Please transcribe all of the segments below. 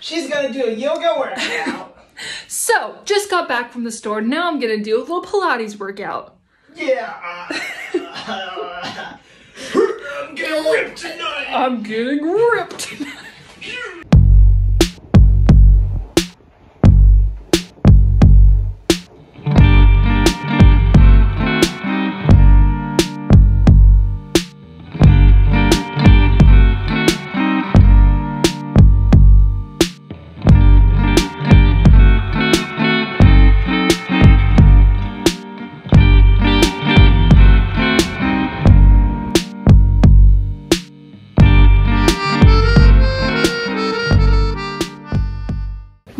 She's gonna do a yoga workout. So, just got back from the store. Now I'm gonna do a little Pilates workout. yeah. I'm getting ripped tonight. I'm getting ripped.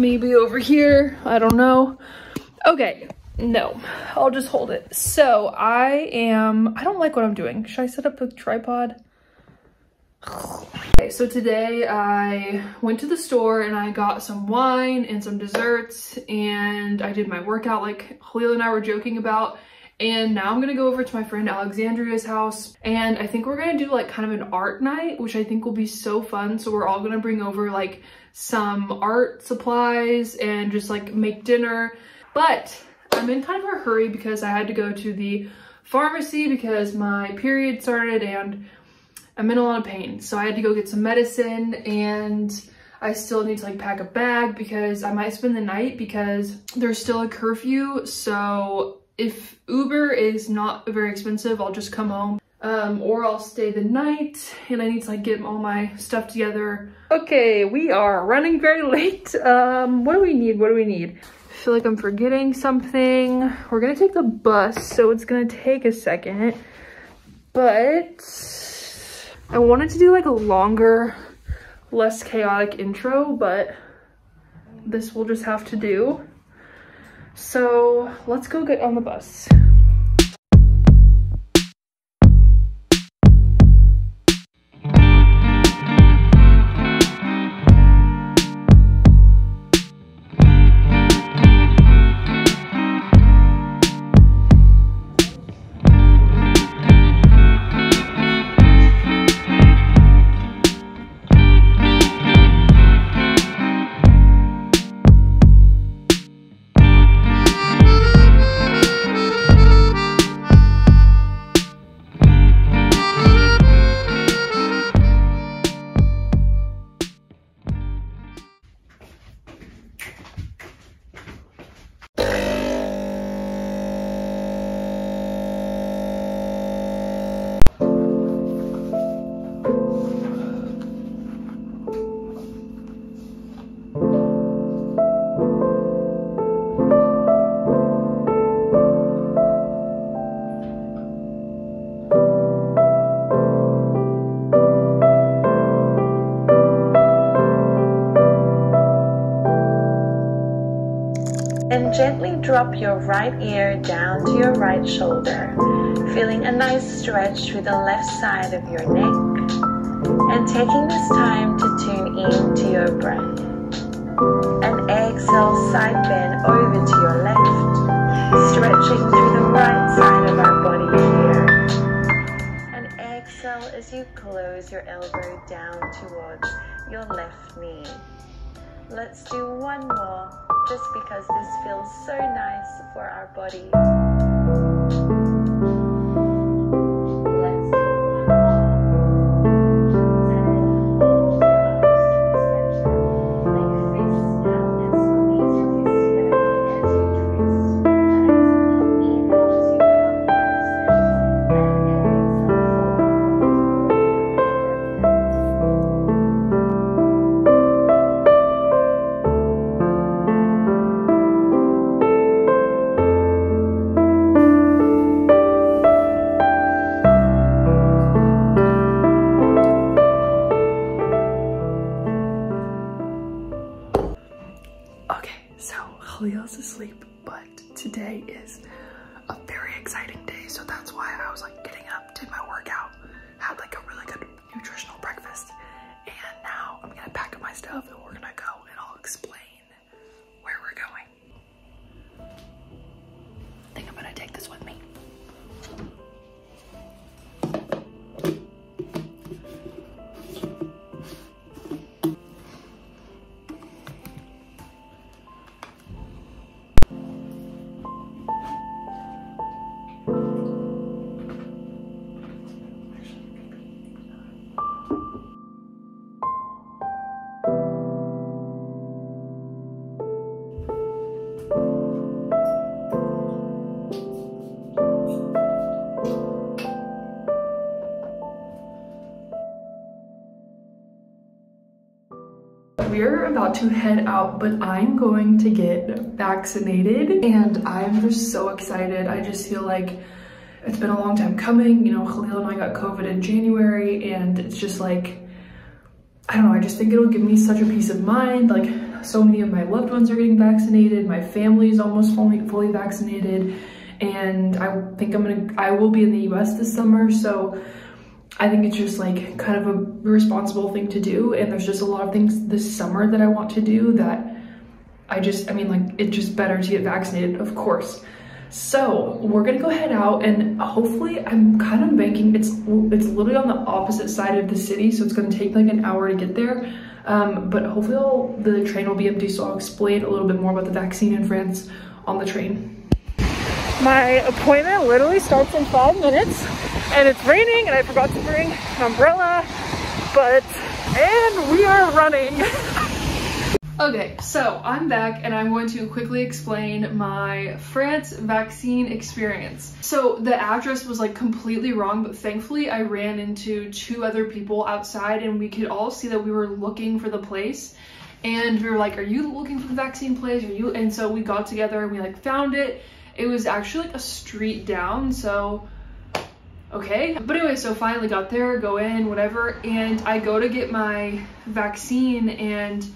Maybe over here. I don't know. Okay. No, I'll just hold it. So I am, I don't like what I'm doing. Should I set up a tripod? Okay, so today I went to the store and I got some wine and some desserts and I did my workout like Khalil and I were joking about. And now I'm gonna go over to my friend Alexandria's house and I think we're gonna do like kind of an art night, which I think will be so fun. So we're all gonna bring over like some art supplies and just like make dinner. But I'm in kind of a hurry because I had to go to the pharmacy because my period started and I'm in a lot of pain. So I had to go get some medicine and I still need to like pack a bag because I might spend the night because there's still a curfew. So if Uber is not very expensive, I'll just come home um, or I'll stay the night and I need to like get all my stuff together. Okay, we are running very late. Um, what do we need? What do we need? I feel like I'm forgetting something. We're gonna take the bus, so it's gonna take a second, but I wanted to do like a longer, less chaotic intro, but this will just have to do. So let's go get on the bus. Drop your right ear down to your right shoulder, feeling a nice stretch through the left side of your neck, and taking this time to tune in to your breath. And exhale, side bend over to your left, stretching through the right side of our body here. And exhale as you close your elbow down towards your left knee. Let's do one more just because this feels so nice for our body. Khalil's asleep, but today is a very exciting day, so that's why I was like getting up, did my workout, had like a really good nutritional breakfast, and now I'm gonna pack up my stuff and we're gonna go and I'll explain about to head out, but I'm going to get vaccinated and I'm just so excited. I just feel like it's been a long time coming. You know, Khalil and I got COVID in January and it's just like, I don't know, I just think it'll give me such a peace of mind. Like so many of my loved ones are getting vaccinated. My family is almost fully, fully vaccinated. And I think I'm gonna, I will be in the US this summer. So I think it's just like kind of a responsible thing to do. And there's just a lot of things this summer that I want to do that I just, I mean, like, it's just better to get vaccinated, of course. So we're gonna go head out and hopefully I'm kind of banking, it's it's literally on the opposite side of the city, so it's gonna take like an hour to get there. Um, but hopefully I'll, the train will be empty, so I'll explain a little bit more about the vaccine in France on the train. My appointment literally starts in five minutes and it's raining and I forgot to bring an umbrella, but, and we are running. Okay, so I'm back and I'm going to quickly explain my France vaccine experience. So the address was like completely wrong, but thankfully I ran into two other people outside and we could all see that we were looking for the place. And we were like, are you looking for the vaccine place? Are you? And so we got together and we like found it. It was actually like a street down, so okay. But anyway, so finally got there, go in, whatever. And I go to get my vaccine and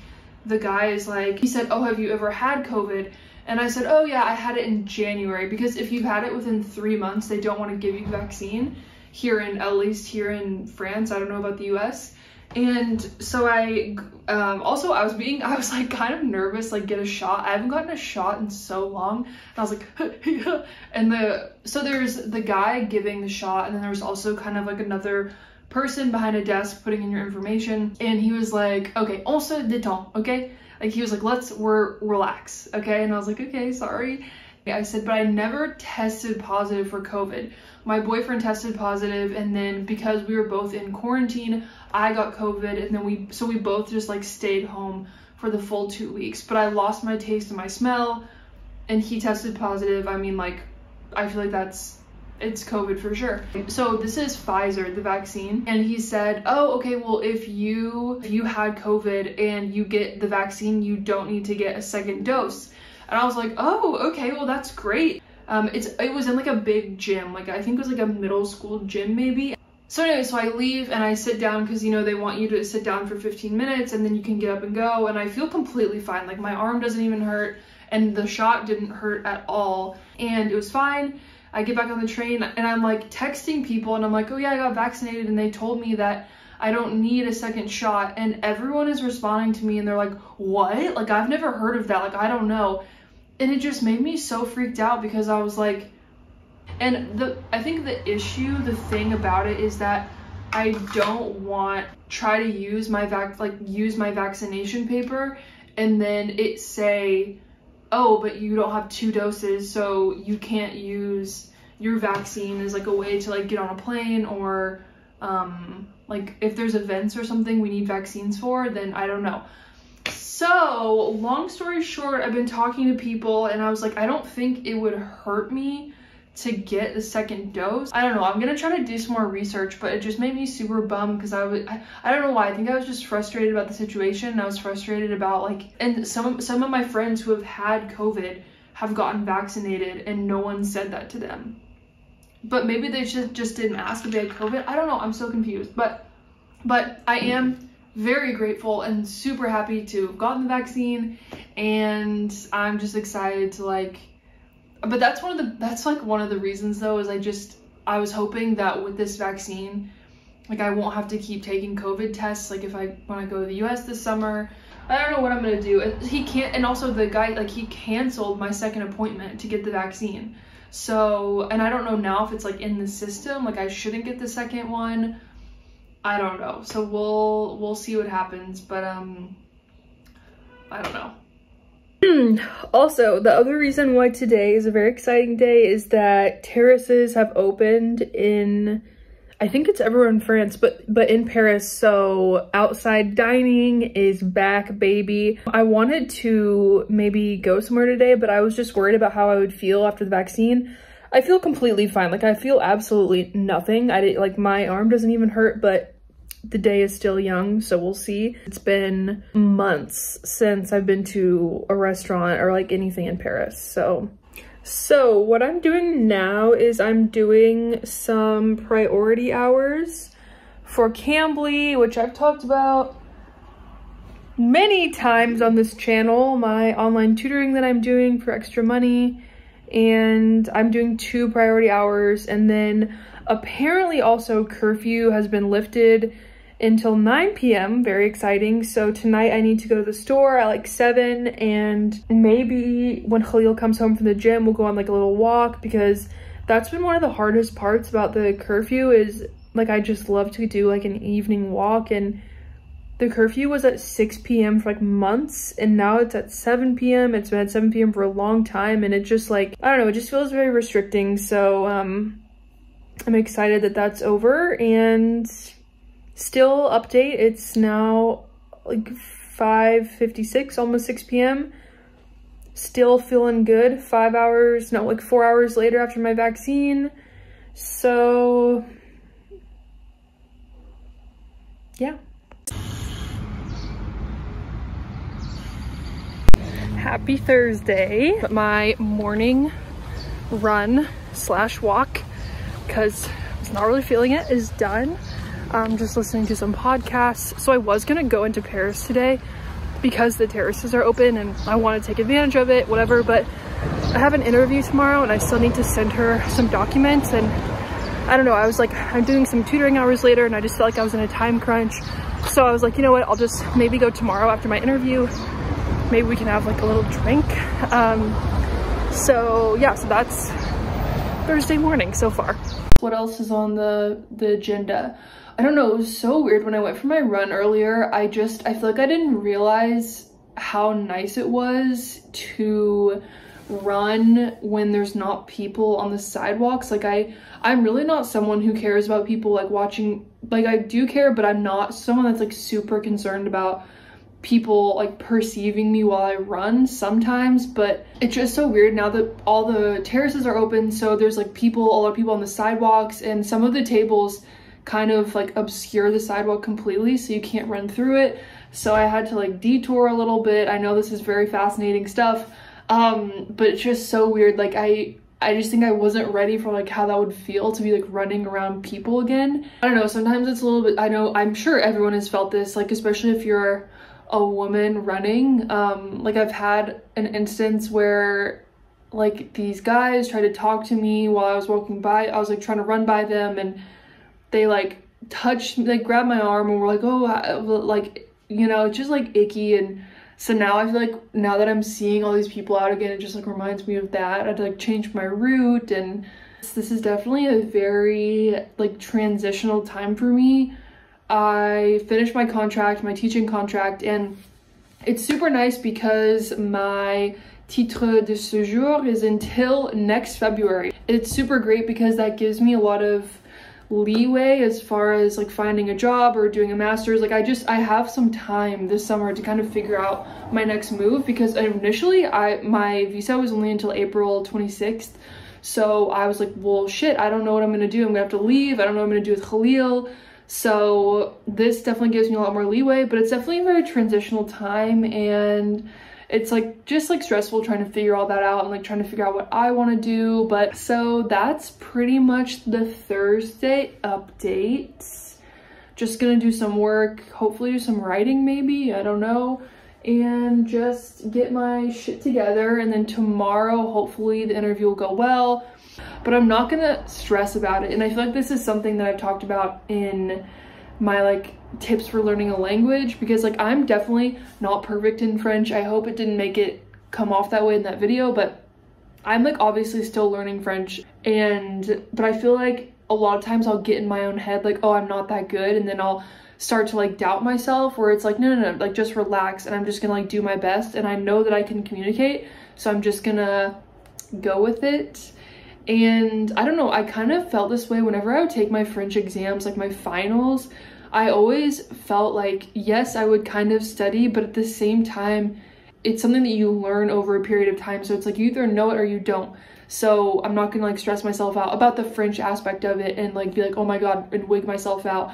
the guy is like, he said, oh, have you ever had COVID? And I said, oh yeah, I had it in January because if you've had it within three months, they don't want to give you vaccine here in, at least here in France. I don't know about the US. And so I, um, also I was being, I was like kind of nervous, like get a shot. I haven't gotten a shot in so long. And I was like, and the, so there's the guy giving the shot and then there's also kind of like another person behind a desk putting in your information and he was like okay also détend okay like he was like let's we're relax okay and i was like okay sorry i said but i never tested positive for covid my boyfriend tested positive and then because we were both in quarantine i got covid and then we so we both just like stayed home for the full two weeks but i lost my taste and my smell and he tested positive i mean like i feel like that's it's COVID for sure. So this is Pfizer, the vaccine. And he said, oh, okay, well, if you, if you had COVID and you get the vaccine, you don't need to get a second dose. And I was like, oh, okay, well, that's great. Um, it's, it was in like a big gym, like I think it was like a middle school gym maybe. So anyway, so I leave and I sit down because, you know, they want you to sit down for 15 minutes and then you can get up and go. And I feel completely fine. Like my arm doesn't even hurt and the shot didn't hurt at all. And it was fine. I get back on the train and I'm like texting people and I'm like, oh yeah, I got vaccinated and they told me that I don't need a second shot. And everyone is responding to me and they're like, what? Like, I've never heard of that. Like, I don't know. And it just made me so freaked out because I was like, and the I think the issue, the thing about it is that I don't want try to use my vac like use my vaccination paper and then it say oh, but you don't have two doses, so you can't use your vaccine as like a way to like get on a plane or um, like if there's events or something we need vaccines for, then I don't know. So long story short, I've been talking to people and I was like, I don't think it would hurt me to get the second dose. I don't know, I'm gonna try to do some more research, but it just made me super bummed because I was, I, I, don't know why, I think I was just frustrated about the situation. and I was frustrated about like, and some, some of my friends who have had COVID have gotten vaccinated and no one said that to them. But maybe they just, just didn't ask if they had COVID. I don't know, I'm so confused, but, but I am very grateful and super happy to have gotten the vaccine and I'm just excited to like but that's one of the that's like one of the reasons though is I just I was hoping that with this vaccine like I won't have to keep taking COVID tests like if I when I go to the US this summer. I don't know what I'm gonna do. He can't and also the guy like he canceled my second appointment to get the vaccine so and I don't know now if it's like in the system like I shouldn't get the second one. I don't know. So we'll we'll see what happens but um I don't know. Also, the other reason why today is a very exciting day is that terraces have opened in, I think it's everywhere in France, but, but in Paris. So outside dining is back, baby. I wanted to maybe go somewhere today, but I was just worried about how I would feel after the vaccine. I feel completely fine. Like I feel absolutely nothing. I did, like my arm doesn't even hurt, but the day is still young, so we'll see. It's been months since I've been to a restaurant or like anything in Paris, so. So what I'm doing now is I'm doing some priority hours for Cambly, which I've talked about many times on this channel, my online tutoring that I'm doing for extra money. And I'm doing two priority hours and then apparently also curfew has been lifted until 9 p.m. Very exciting. So tonight I need to go to the store at like 7 and maybe when Khalil comes home from the gym, we'll go on like a little walk because that's been one of the hardest parts about the curfew is like I just love to do like an evening walk and the curfew was at 6 p.m. for like months and now it's at 7 p.m. It's been at 7 p.m. for a long time and it just like, I don't know, it just feels very restricting. So um, I'm excited that that's over and still update. It's now like 5.56, almost 6 p.m. Still feeling good. Five hours, no, like four hours later after my vaccine. So yeah. Happy Thursday. My morning run slash walk, because I was not really feeling it, is done. I'm just listening to some podcasts. So I was gonna go into Paris today because the terraces are open and I want to take advantage of it, whatever, but I have an interview tomorrow and I still need to send her some documents and I don't know, I was like, I'm doing some tutoring hours later and I just felt like I was in a time crunch. So I was like, you know what, I'll just maybe go tomorrow after my interview. Maybe we can have like a little drink. Um, so yeah, so that's Thursday morning so far. What else is on the, the agenda? I don't know, it was so weird when I went for my run earlier. I just, I feel like I didn't realize how nice it was to run when there's not people on the sidewalks. Like I, I'm really not someone who cares about people like watching, like I do care, but I'm not someone that's like super concerned about people like perceiving me while I run sometimes, but it's just so weird now that all the terraces are open. So there's like people, a lot of people on the sidewalks and some of the tables kind of like obscure the sidewalk completely so you can't run through it. So I had to like detour a little bit. I know this is very fascinating stuff, um, but it's just so weird. Like I, I just think I wasn't ready for like how that would feel to be like running around people again. I don't know, sometimes it's a little bit, I know, I'm sure everyone has felt this, like especially if you're a woman running. Um, like I've had an instance where like these guys tried to talk to me while I was walking by. I was like trying to run by them and they like touched, they grabbed my arm and were like, oh, like, you know, it's just like icky. And so now I feel like now that I'm seeing all these people out again, it just like reminds me of that. I had to like change my route and this is definitely a very like transitional time for me. I finished my contract, my teaching contract, and it's super nice because my titre de séjour is until next February. It's super great because that gives me a lot of leeway as far as like finding a job or doing a master's. Like i just i have some time this summer to kind of figure out my next move because initially i my visa was only until april 26th so i was like well shit i don't know what i'm gonna do. I'm gonna have to leave. I don't know what i'm gonna do with khalil. So this definitely gives me a lot more leeway but it's definitely a very transitional time and it's like just like stressful trying to figure all that out and like trying to figure out what I want to do. But so that's pretty much the Thursday updates. Just gonna do some work, hopefully do some writing maybe, I don't know. And just get my shit together and then tomorrow hopefully the interview will go well. But I'm not gonna stress about it. And I feel like this is something that I've talked about in my like tips for learning a language because like I'm definitely not perfect in French. I hope it didn't make it come off that way in that video, but I'm like obviously still learning French and but I feel like a lot of times I'll get in my own head like, oh, I'm not that good and then I'll start to like doubt myself where it's like, no, no, no, like just relax and I'm just gonna like do my best and I know that I can communicate. So I'm just gonna go with it. And I don't know, I kind of felt this way whenever I would take my French exams, like my finals. I always felt like, yes, I would kind of study, but at the same time, it's something that you learn over a period of time. So it's like you either know it or you don't. So I'm not gonna like stress myself out about the French aspect of it and like be like, oh my god, and wig myself out.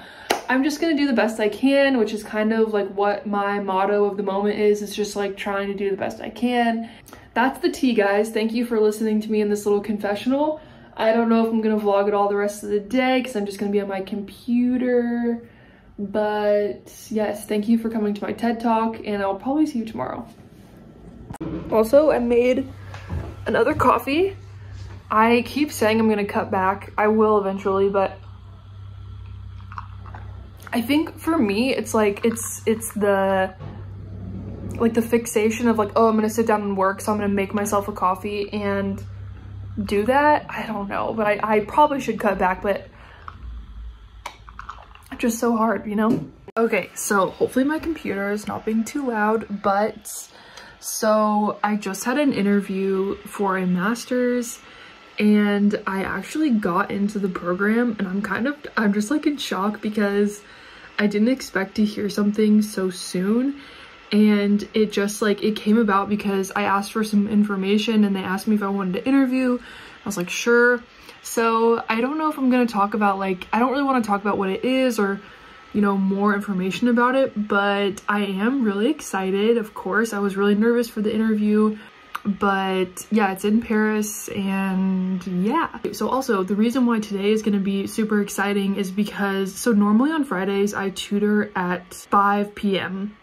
I'm just gonna do the best I can, which is kind of like what my motto of the moment is. It's just like trying to do the best I can. That's the tea, guys. Thank you for listening to me in this little confessional. I don't know if I'm gonna vlog it all the rest of the day because I'm just gonna be on my computer. But yes, thank you for coming to my TED Talk and I'll probably see you tomorrow. Also, I made another coffee. I keep saying I'm gonna cut back. I will eventually, but I think for me, it's like, it's, it's the, like the fixation of like, oh, I'm gonna sit down and work, so I'm gonna make myself a coffee and do that. I don't know, but I, I probably should cut back, but just so hard, you know? Okay, so hopefully my computer is not being too loud, but so I just had an interview for a master's and I actually got into the program and I'm kind of, I'm just like in shock because I didn't expect to hear something so soon and it just like it came about because I asked for some information and they asked me if I wanted to interview. I was like, sure. So I don't know if I'm to talk about like, I don't really want to talk about what it is or, you know, more information about it, but I am really excited. Of course, I was really nervous for the interview, but yeah, it's in Paris and yeah. So also the reason why today is going to be super exciting is because, so normally on Fridays I tutor at 5 p.m.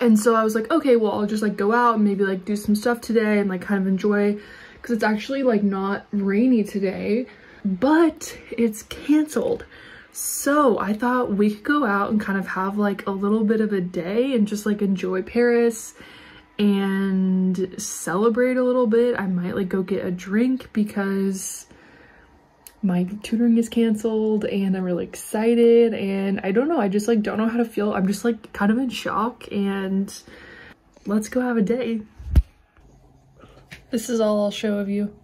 And so I was like, okay, well, I'll just like go out and maybe like do some stuff today and like kind of enjoy because it's actually like not rainy today, but it's canceled. So I thought we could go out and kind of have like a little bit of a day and just like enjoy Paris and celebrate a little bit. I might like go get a drink because my tutoring is canceled and I'm really excited and I don't know, I just like don't know how to feel. I'm just like kind of in shock and let's go have a day. This is all I'll show of you.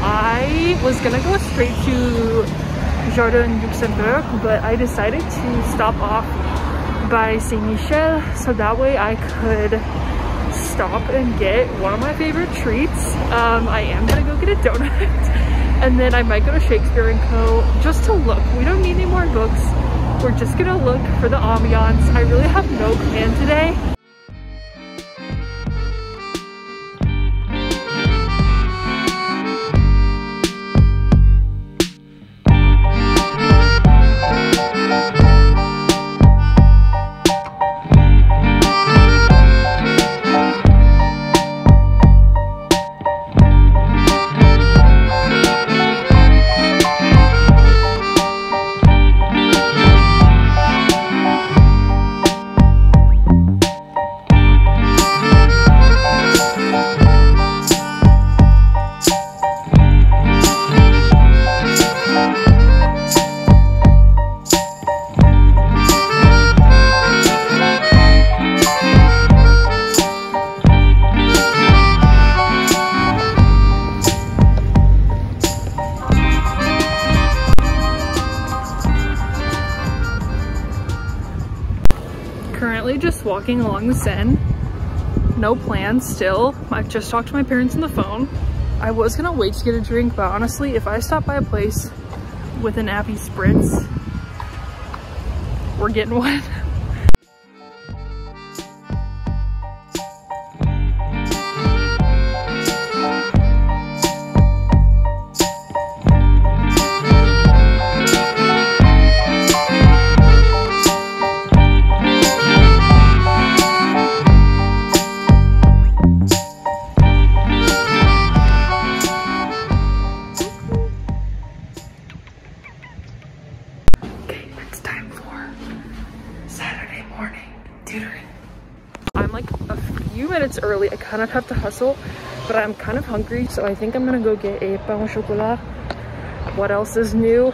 I was gonna go straight to Jardin Luxembourg, but I decided to stop off by Saint Michel so that way I could stop and get one of my favorite treats. Um, I am gonna go get a donut and then I might go to Shakespeare & Co. just to look. We don't need any more books. We're just gonna look for the ambiance. I really have no plan today. Walking along the Seine. No plans still. I've just talked to my parents on the phone. I was gonna wait to get a drink, but honestly, if I stop by a place with an Aperol Spritz, we're getting one. But I'm kind of hungry, so I think I'm gonna go get a pain au chocolat. What else is new?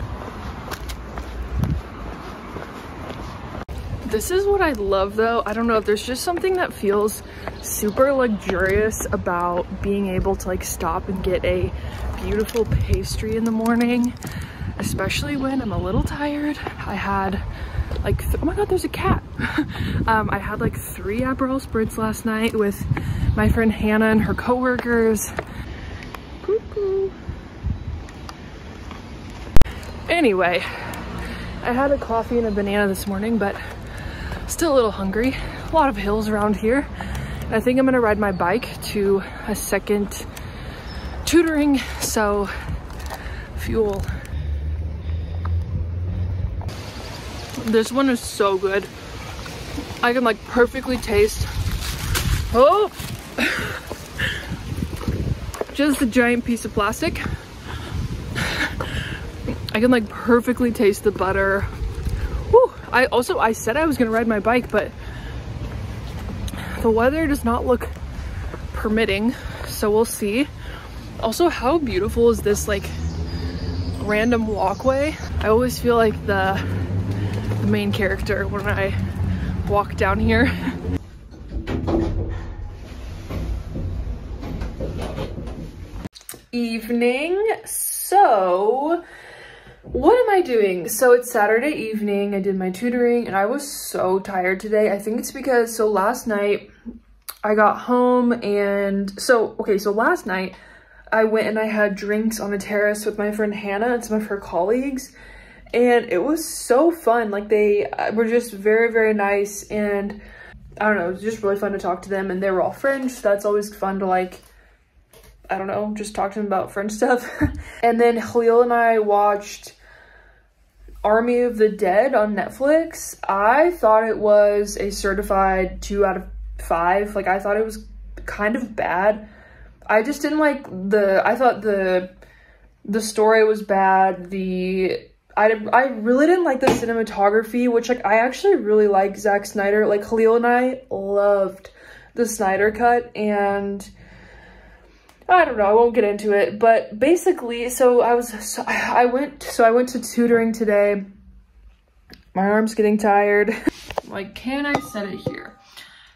This is what I love though. I don't know, if there's just something that feels super luxurious about being able to like stop and get a beautiful pastry in the morning, especially when I'm a little tired. I had like, oh my God, there's a cat. um, I had like three Aperol Spritz last night with my friend Hannah and her coworkers. Anyway, I had a coffee and a banana this morning, but still a little hungry. A lot of hills around here. I think I'm gonna ride my bike to a second tutoring, so fuel. This one is so good. I can like perfectly taste, oh, just a giant piece of plastic. I can like perfectly taste the butter. Whew. I also, I said I was gonna ride my bike, but the weather does not look permitting, so we'll see. Also, how beautiful is this like random walkway? I always feel like the, the main character when I walk down here. Evening, so what am I doing? So it's Saturday evening, I did my tutoring and I was so tired today. I think it's because, so last night I got home and so, okay, so last night I went and I had drinks on a terrace with my friend Hannah and some of her colleagues and it was so fun. Like they uh, were just very, very nice and I don't know, it was just really fun to talk to them and they were all French. So that's always fun to like I don't know, just talk to them about French stuff. and then Khalil and I watched Army of the Dead on Netflix. I thought it was a certified two out of five. Like I thought it was kind of bad. I just didn't like the, I thought the, the story was bad. The, I, I really didn't like the cinematography, which like I actually really like Zack Snyder. Like Khalil and I loved the Snyder cut and I don't know, I won't get into it, but basically, so I was, so I went, so I went to tutoring today. My arm's getting tired. like, can I set it here?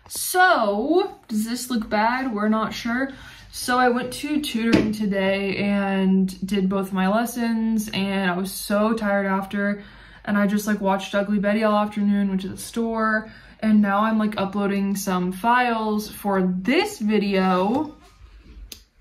So, does this look bad? We're not sure. So I went to tutoring today and did both my lessons and I was so tired after. And I just like watched Ugly Betty all afternoon, went to the store, and now I'm like uploading some files for this video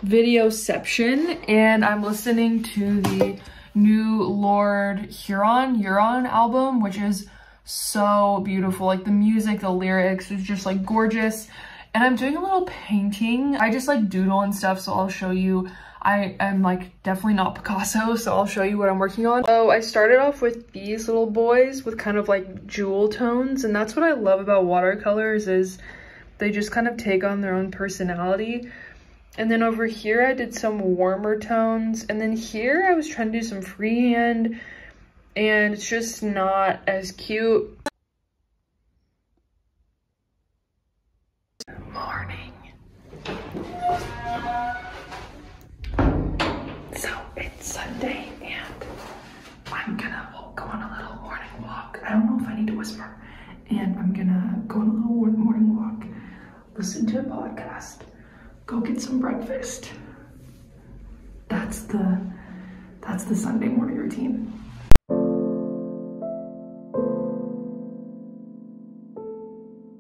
Videoception and I'm listening to the new Lord Huron Huron album which is so beautiful. Like the music the lyrics is just like gorgeous and I'm doing a little painting I just like doodle and stuff so I'll show you I am like definitely not Picasso so I'll show you what I'm working on so I started off with these little boys with kind of like jewel tones and that's what I love about watercolors is they just kind of take on their own personality and then over here, I did some warmer tones. And then here, I was trying to do some freehand. And it's just not as cute. Whisper. And I'm gonna go on a little morning walk, listen to a podcast go get some breakfast. That's the that's the Sunday morning routine.